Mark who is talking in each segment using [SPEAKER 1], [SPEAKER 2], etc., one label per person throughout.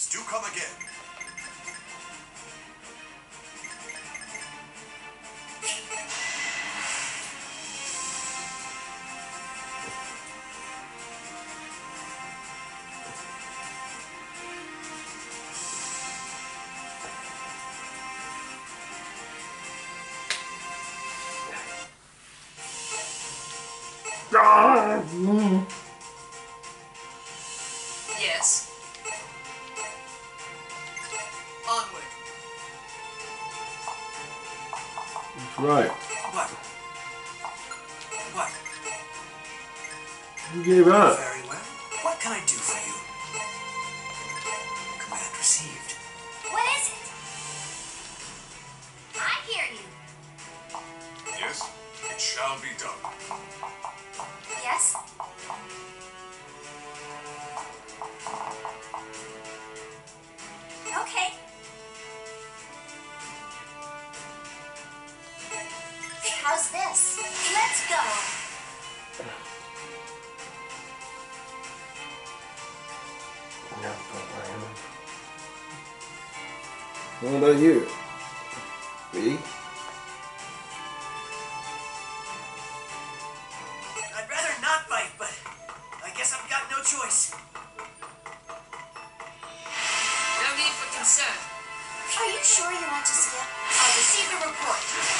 [SPEAKER 1] Please do come again.
[SPEAKER 2] No
[SPEAKER 3] need for concern.
[SPEAKER 4] Are you sure you want to skip?
[SPEAKER 3] I'll receive the report.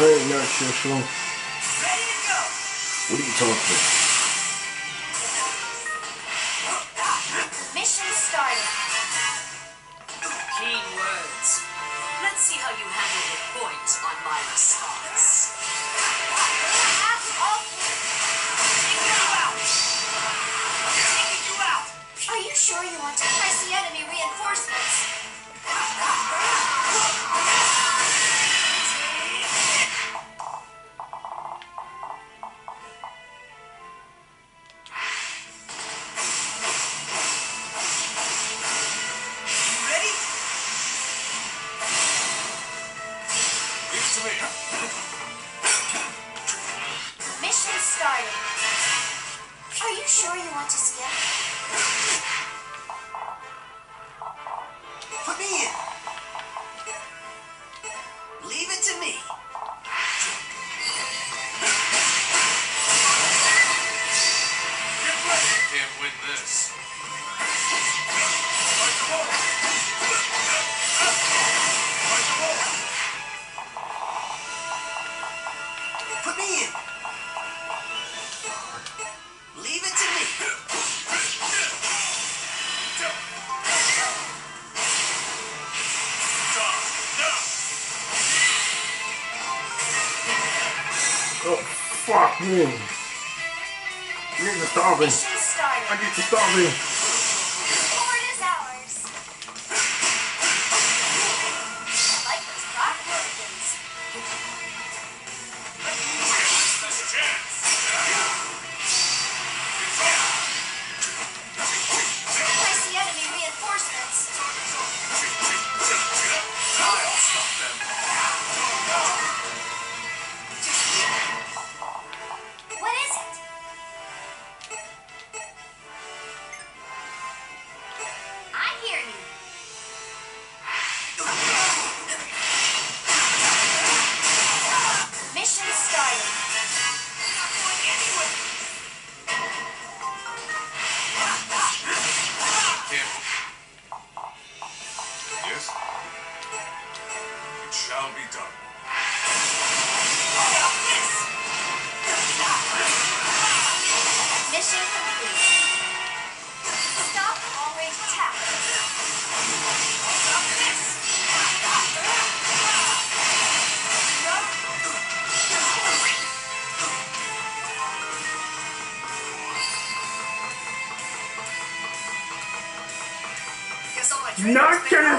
[SPEAKER 2] Very natural show.
[SPEAKER 4] What
[SPEAKER 2] are you talking about?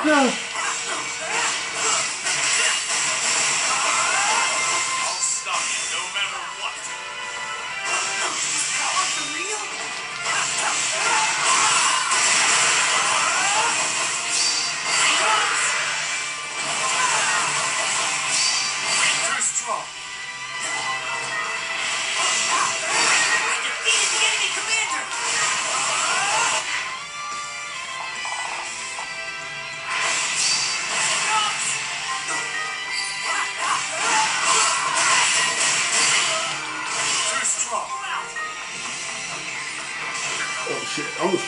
[SPEAKER 3] America!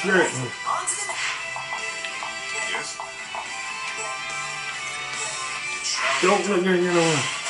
[SPEAKER 3] Spirit.
[SPEAKER 2] Yes.
[SPEAKER 1] Don't look at
[SPEAKER 3] the
[SPEAKER 2] other one.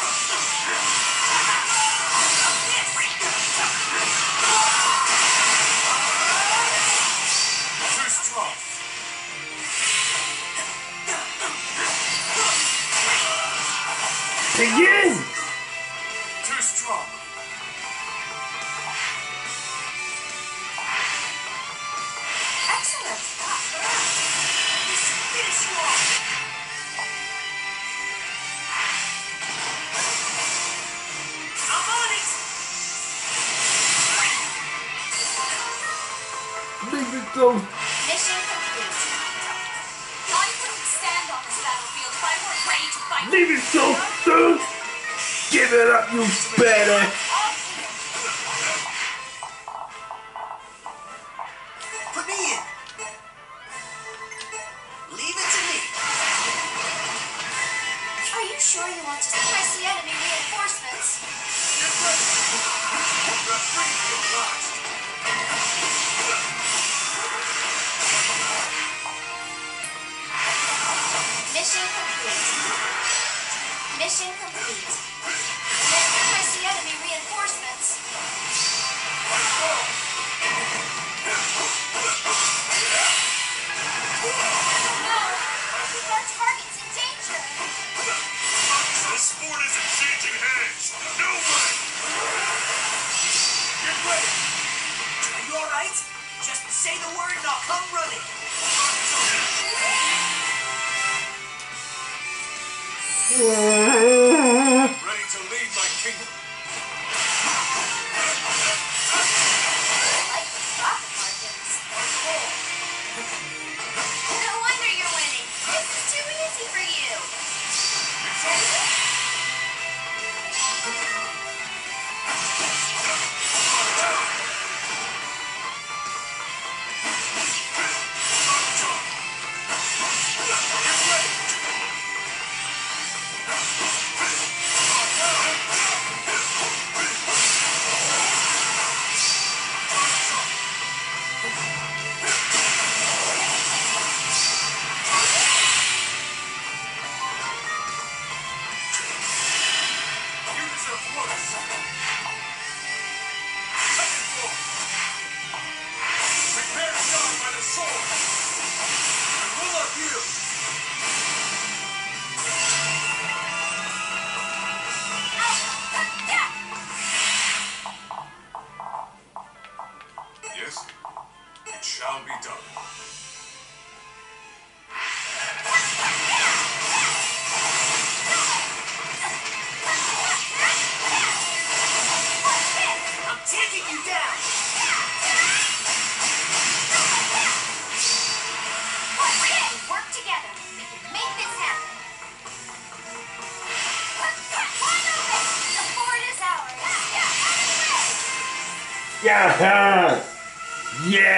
[SPEAKER 3] Mission complete. Mission complete.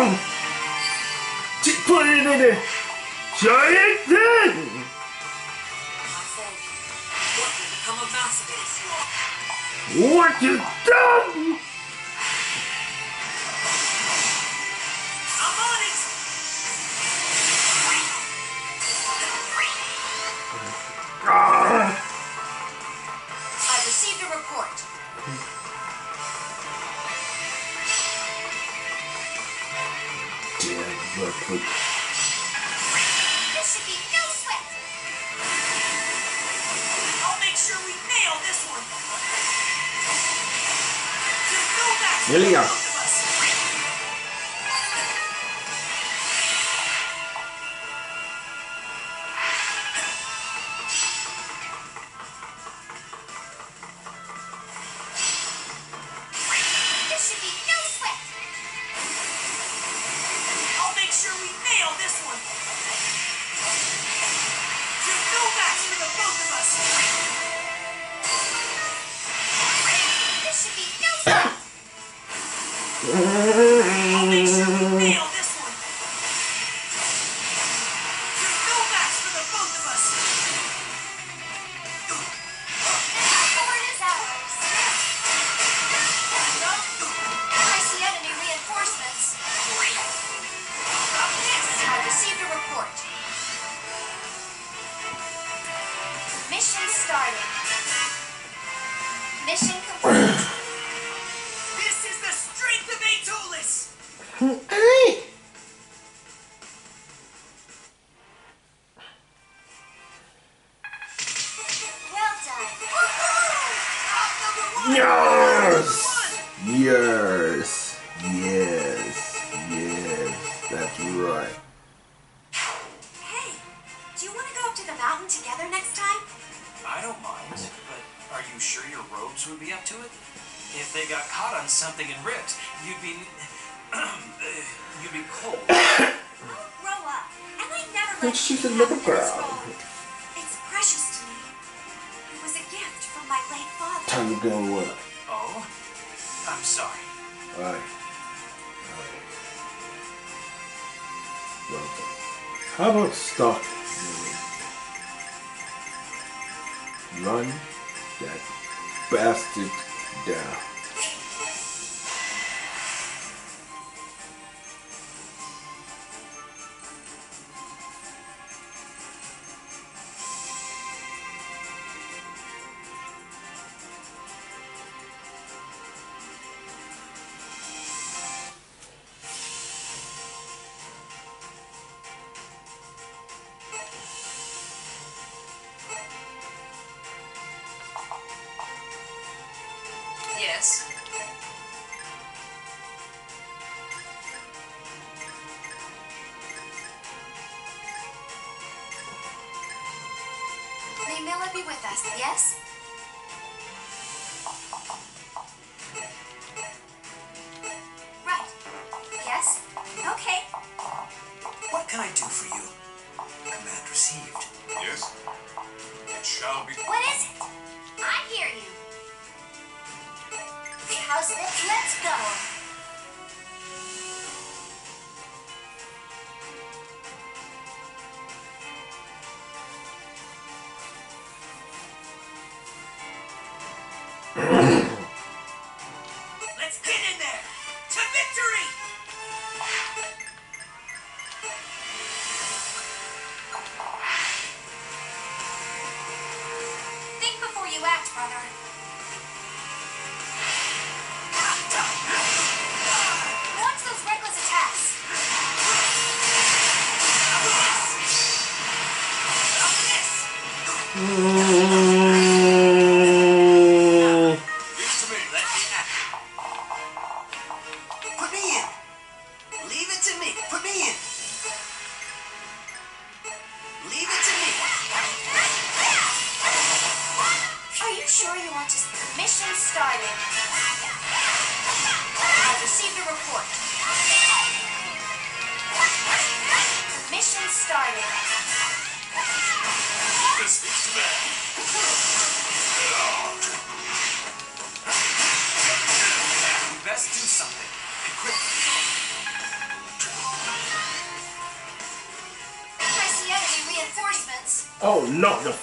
[SPEAKER 1] Wow! She put it in a giant thing! you done?
[SPEAKER 3] 别理啊！
[SPEAKER 5] I'm sorry. All right. All right.
[SPEAKER 3] Well done.
[SPEAKER 1] How about stop Run that bastard down.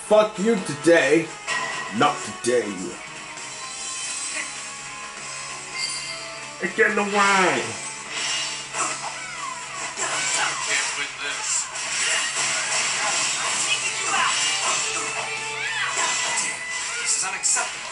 [SPEAKER 1] Fuck you today. Not today. Get in the wine.
[SPEAKER 5] This
[SPEAKER 3] is unacceptable.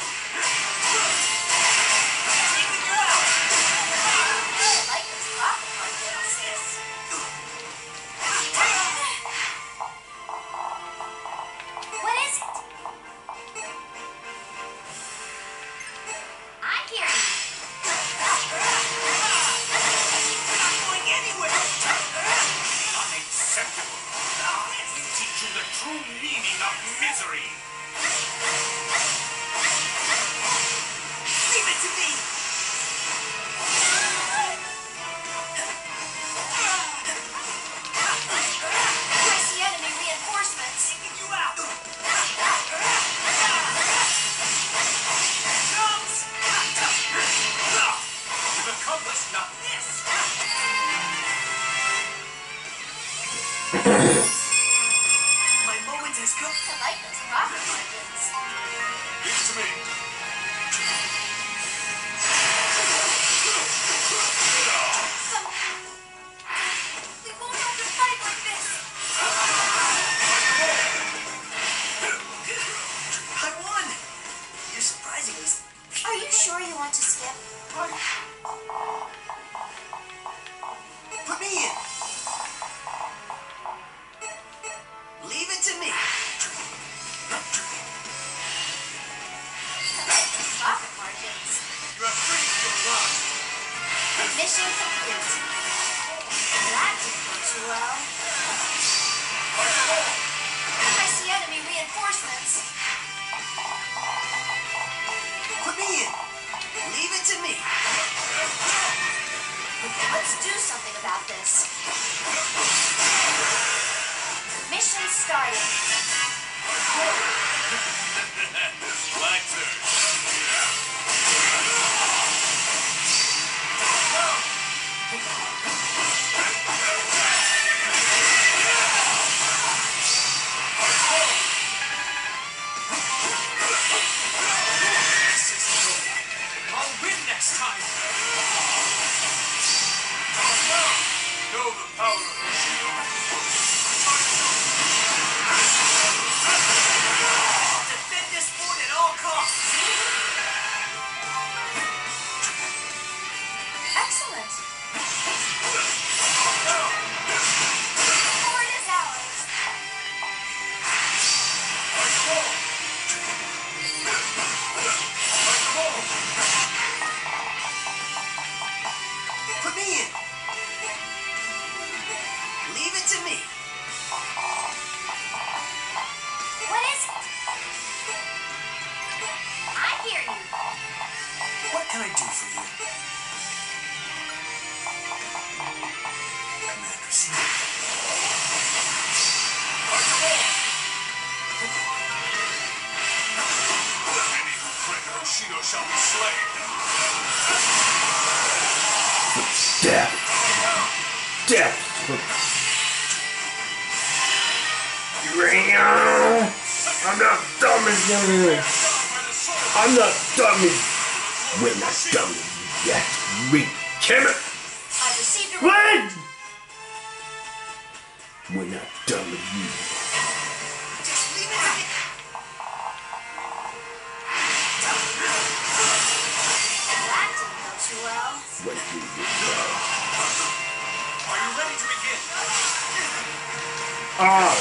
[SPEAKER 1] Oh.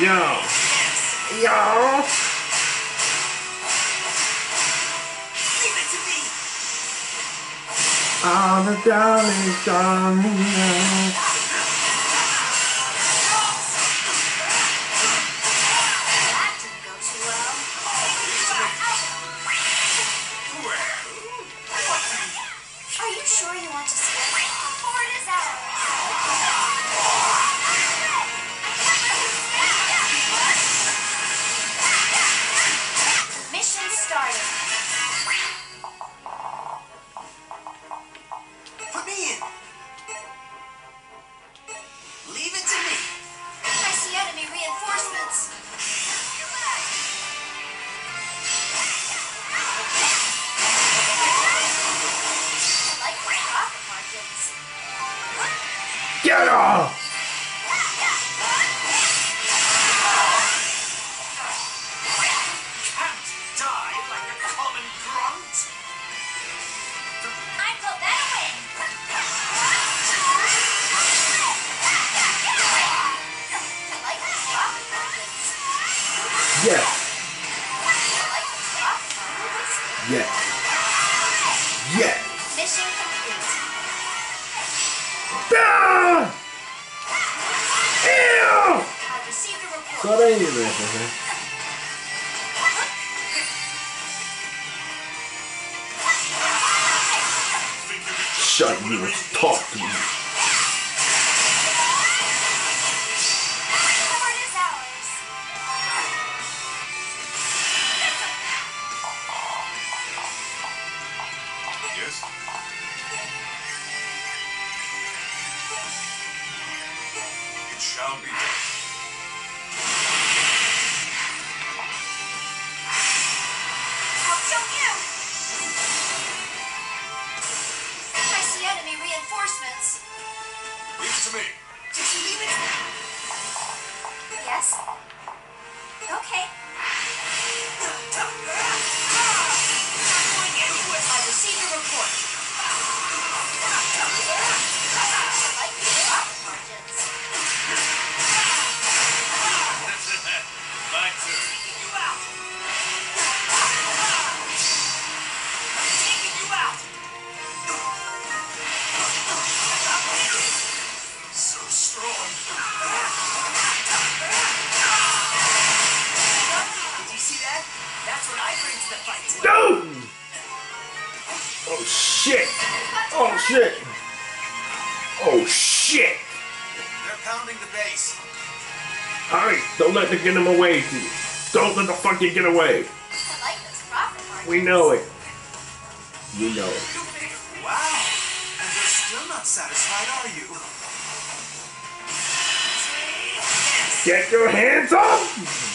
[SPEAKER 1] Yo. Yo. All the darling, darling, Yes. Yes.
[SPEAKER 3] Mission complete.
[SPEAKER 1] Ah! Ew!
[SPEAKER 3] I received a report.
[SPEAKER 2] Thought okay.
[SPEAKER 1] Shut talk to me. shit! Oh shit! Oh shit!
[SPEAKER 5] They're pounding the base.
[SPEAKER 1] Alright, don't let them get them away, dude. Don't let the fucking get away. We know it. You know it.
[SPEAKER 5] Wow. And you're still not satisfied, are you?
[SPEAKER 1] Get your hands off!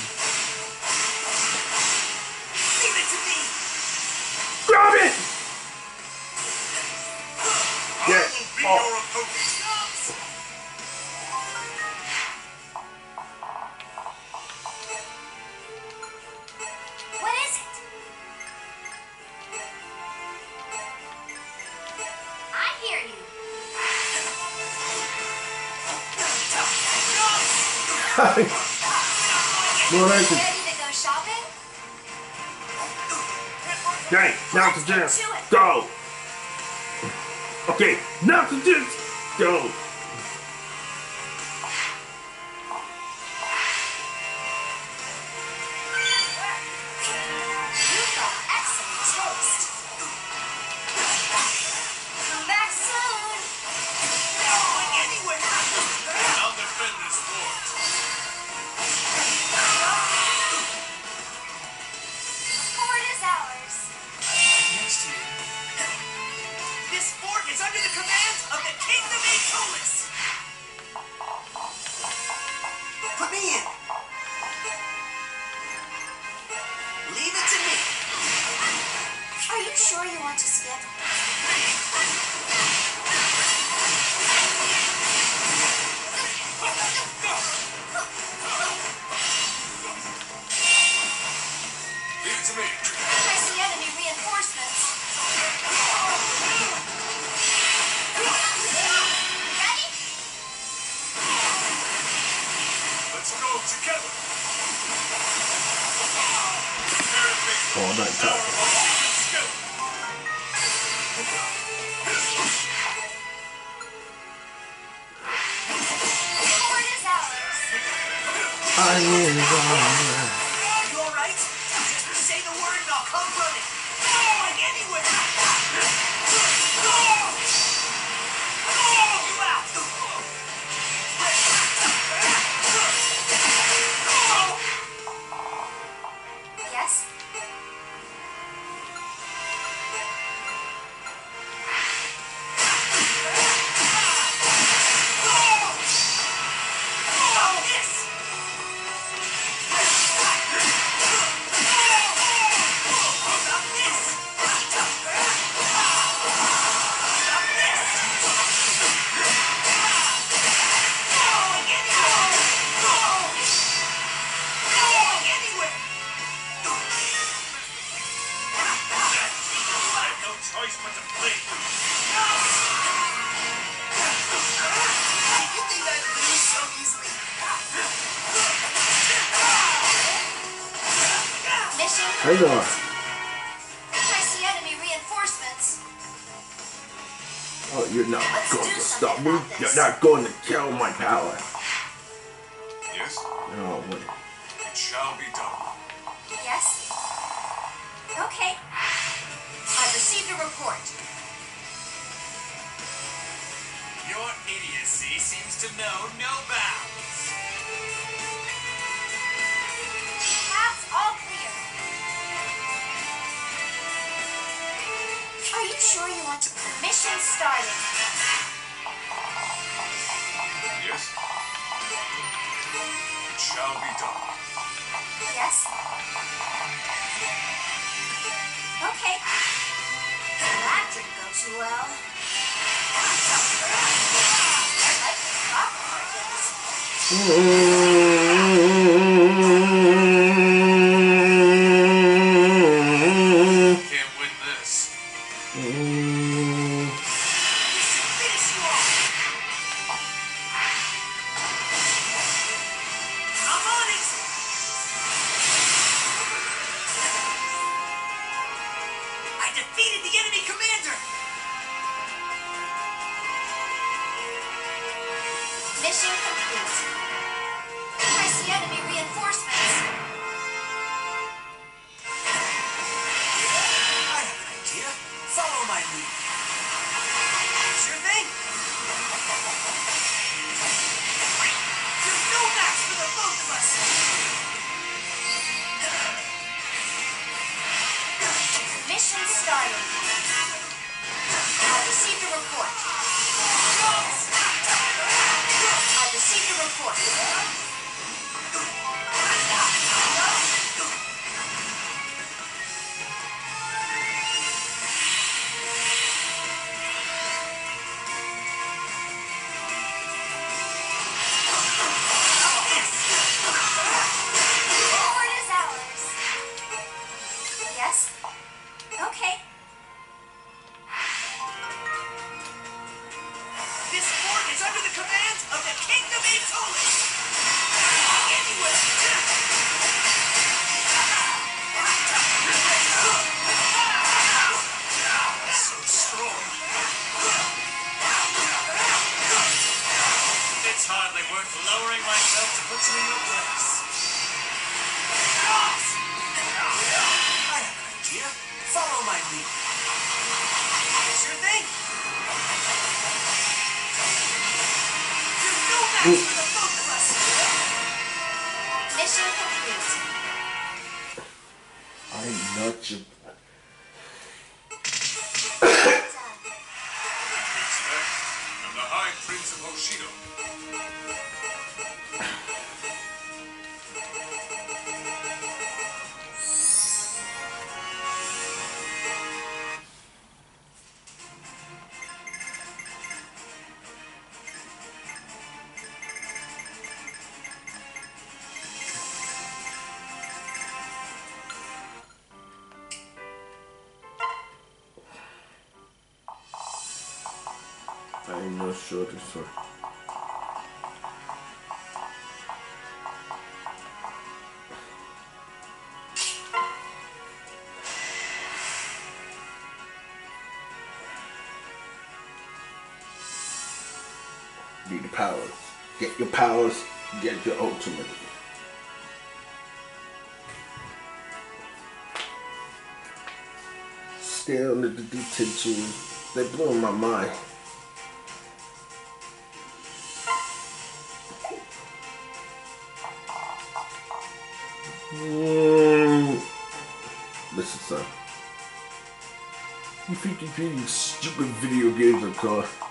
[SPEAKER 3] explanation.
[SPEAKER 1] Okay, now to this. Go. Okay, now to this. Go.
[SPEAKER 3] Yeah. sure you want to... Mission started.
[SPEAKER 2] Yes? It shall be done.
[SPEAKER 3] Yes? Okay. That didn't go too well.
[SPEAKER 6] Mm-hmm. important. jeszcze otursun. Be the
[SPEAKER 1] powers. Get your powers, get your ultimate. Stay under the detention, they blew my mind. keep playing stupid video games
[SPEAKER 3] I'm.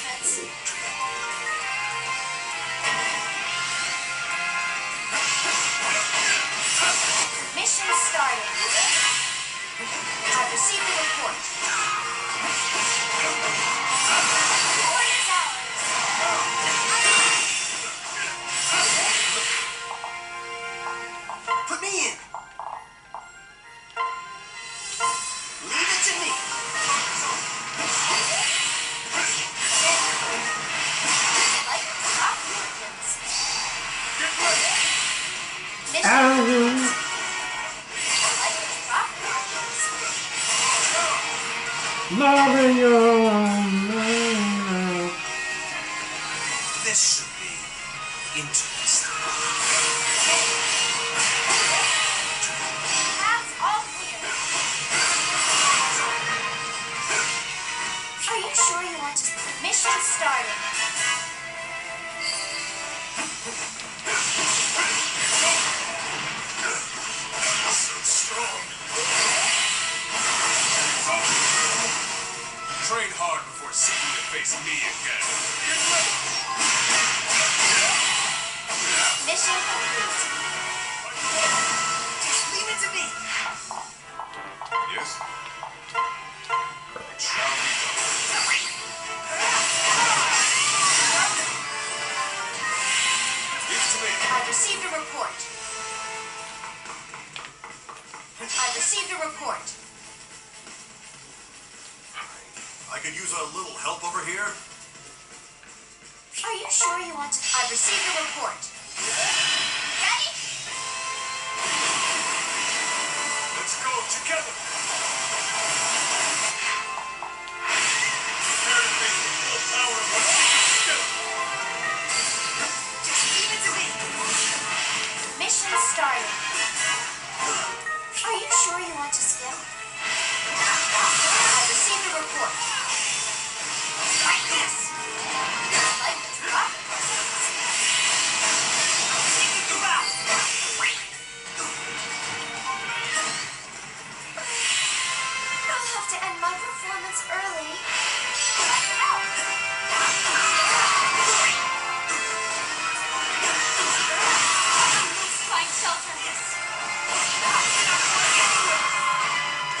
[SPEAKER 3] my
[SPEAKER 7] performance early.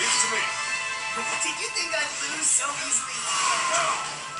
[SPEAKER 8] Let's to
[SPEAKER 3] me.
[SPEAKER 7] Did you think
[SPEAKER 6] I'd lose so easily?
[SPEAKER 3] No.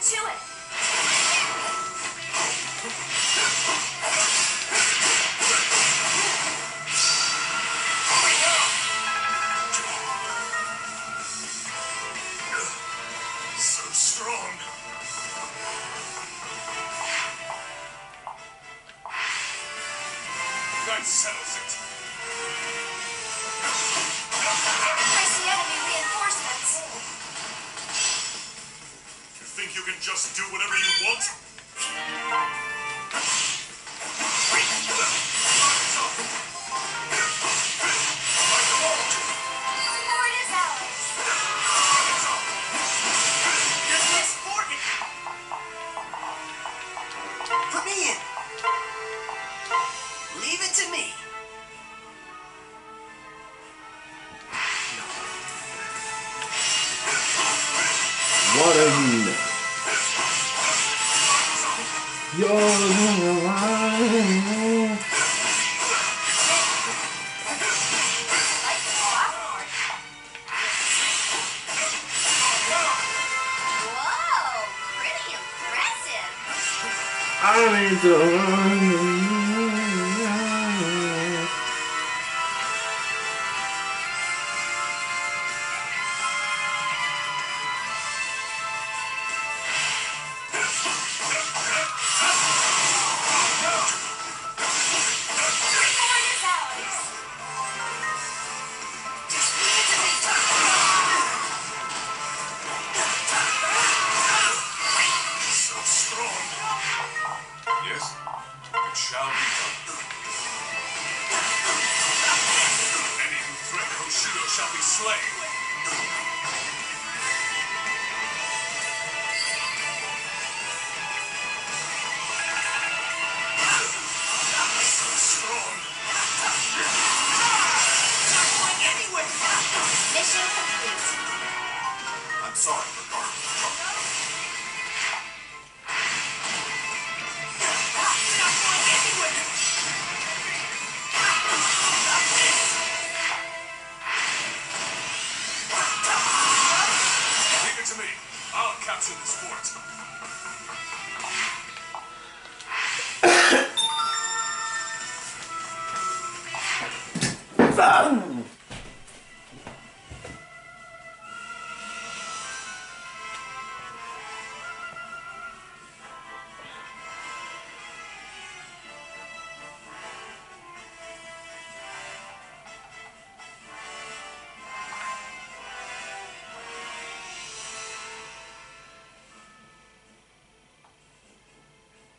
[SPEAKER 3] To it.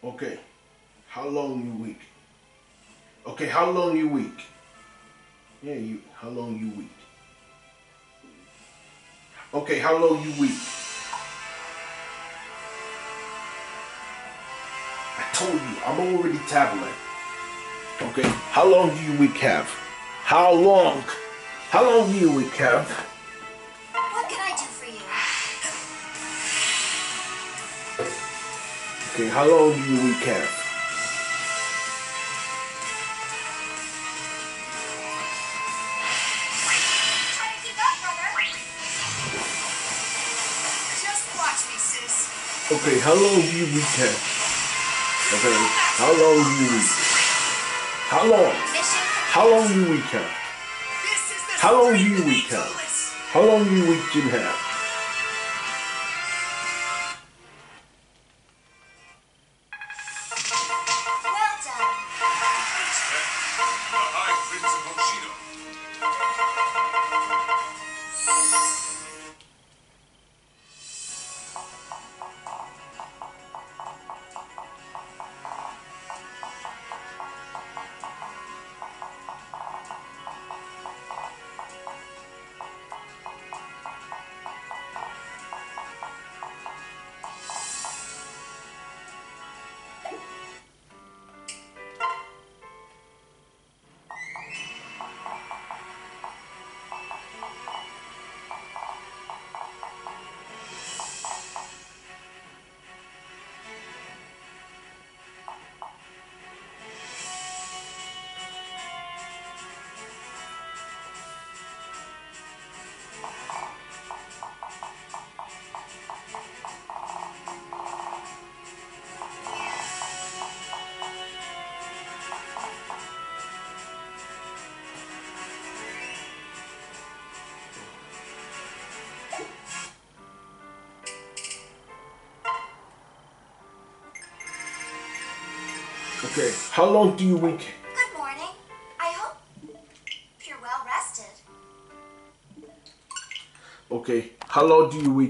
[SPEAKER 1] Okay. How long you weak? Okay, how long you weak? Yeah, you. How long you weak? Okay, how long you weak? I told you, I'm already tablet. Okay, how long do you weak have? How long? How long do you weak have? Okay, how long do you weak have?
[SPEAKER 3] Try to keep up, brother.
[SPEAKER 6] Just watch me, sis.
[SPEAKER 1] Okay, how long do you have? Okay, how long do you weak? How long? How long do you weak have?
[SPEAKER 6] This is the
[SPEAKER 1] How long do you
[SPEAKER 6] of
[SPEAKER 1] weak,
[SPEAKER 6] the
[SPEAKER 1] Cal?
[SPEAKER 6] Eagles.
[SPEAKER 1] How long do you week
[SPEAKER 2] the High
[SPEAKER 1] Okay. How long do you week?
[SPEAKER 3] Good morning. I hope you're well rested.
[SPEAKER 1] Okay. How long do you week